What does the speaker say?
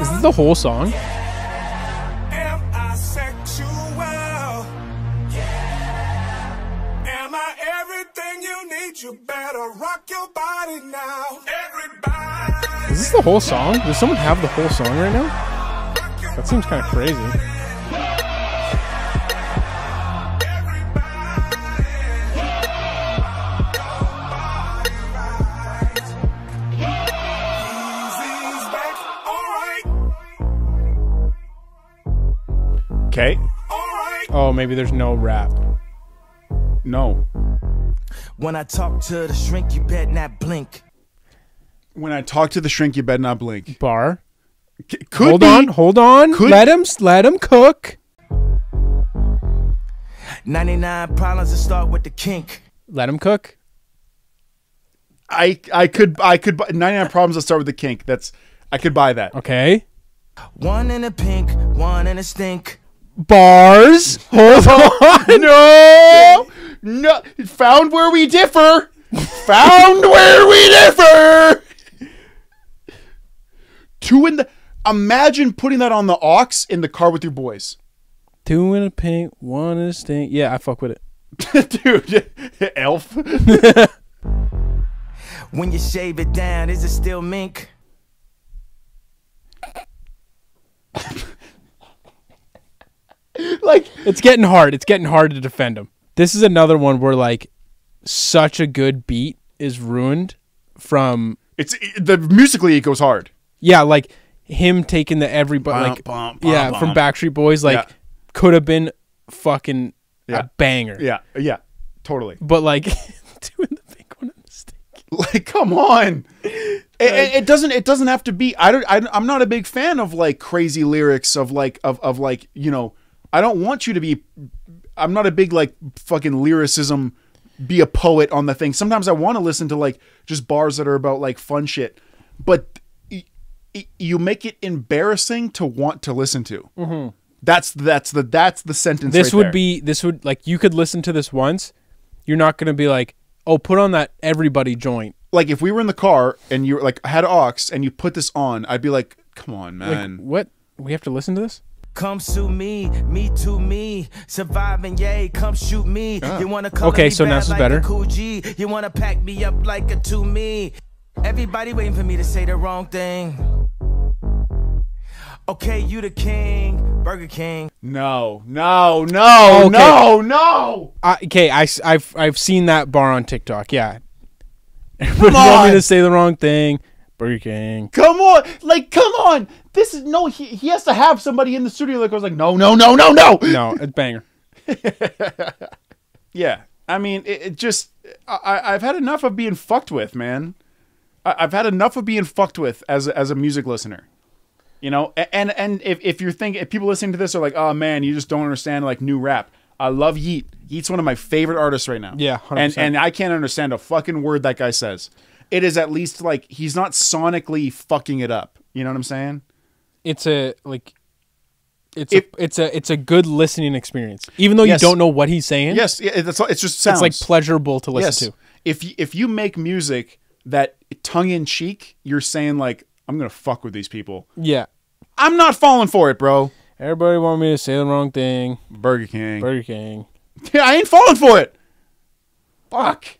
Is this the whole song? Am I sexual? Am I everything you need? You better rock your body now. Everybody. Is this the whole song? Does someone have the whole song right now? That seems kind of crazy. Okay. Oh, maybe there's no rap. No. When I talk to the shrink, you bet not blink. When I talk to the shrink, you better not blink. Bar. C- could hold be. on, hold on. Could- let him let him cook. 99 problems that start with the kink. Let him cook. I I could I could buy 99 problems that start with the kink. That's I could buy that. Okay. One in a pink, one in a stink. Bars. Hold on. no, no. Found where we differ. Found where we differ. Two in the. Imagine putting that on the aux in the car with your boys, Two in a pink, one in a stink. Yeah, I fuck with it. dude. Elf. When you shave it down, is it still mink? Like It's getting hard. It's getting hard to defend him. This is another one where like such a good beat is ruined from it's the musically it goes hard. yeah, like him taking the everybody Bum, like bum, bum, yeah bum. from Backstreet Boys like Yeah. could have been fucking Yeah. a banger. Yeah, yeah, totally. But like doing the pink one in the stink. Like, come on. It, it, it doesn't. It doesn't have to be. I don't. I, I'm not a big fan of like crazy lyrics of like of of like you know. I don't want you to be. I'm not a big like fucking lyricism. Be a poet on the thing. Sometimes I want to listen to like just bars that are about like fun shit, but you make it embarrassing to want to listen to. Mm-hmm. That's that's the that's the sentence. This right would there. be this would like you could listen to this once. You're not gonna be like, oh, put on that everybody joint. like if we were in the car and you like had aux and you put this on, I'd be like, come on, Like man. what? We have to listen to this? Come sue me, me to me. Surviving, yay, come shoot me. Ah. You wanna color Okay, me so now bad this is like better. a cool G. You wanna pack me up like a to me. Everybody waiting for me to say the wrong thing. Okay, you the king, Burger King. No, no, no, Okay. no, no. I, okay, I, have I've seen that bar on TikTok. Yeah. Everybody Come want me to say the wrong thing. Burger King. Come on, like, come on. This is no. He, he has to have somebody in the studio that goes like, no, no, no, no, no. No, it's banger. Yeah, I mean, it, it just. I, I've had enough of being fucked with, man. I, I've had enough of being fucked with as as a music listener. You know, and and if, if you're thinking, if people listening to this are like, oh man, you just don't understand like new rap. I love Yeat. Yeat's one of my favorite artists right now. Yeah, and 100%. and I can't understand a fucking word that guy says. It is at least like he's not sonically fucking it up. You know what I'm saying? It's a like it's a it's a it's a good listening experience. Even though Yes. you don't know what he's saying. Yes, yeah, it's it's just sounds It's like pleasurable to yes. listen to. If y- if you make music that tongue in cheek, you're saying like I'm gonna fuck with these people. Yeah. I'm not falling for it, bro. Everybody want me to say the wrong thing. Burger King. Burger King. I ain't falling for it. Fuck.